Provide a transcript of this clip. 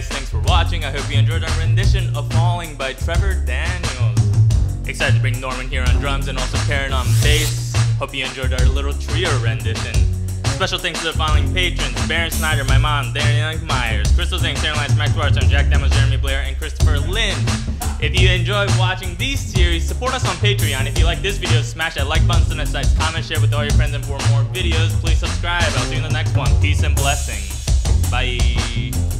guys, thanks for watching. I hope you enjoyed our rendition of Falling by Trevor Daniels. Excited to bring Norman here on drums and also Perrin on bass. Hope you enjoyed our little trio rendition. Special thanks to the following patrons Barron Snyder, my mom, Dayna Myers, Crystal Zhang, Sarah Lantz, Max Watson, Jack Demos, Jeremy Blair, and Kristopher Lin. If you enjoy watching these series, support us on Patreon. If you like this video, smash that like button, send us comment, share with all your friends, and for more videos, please subscribe. I'll see you in the next one. Peace and blessings. Bye.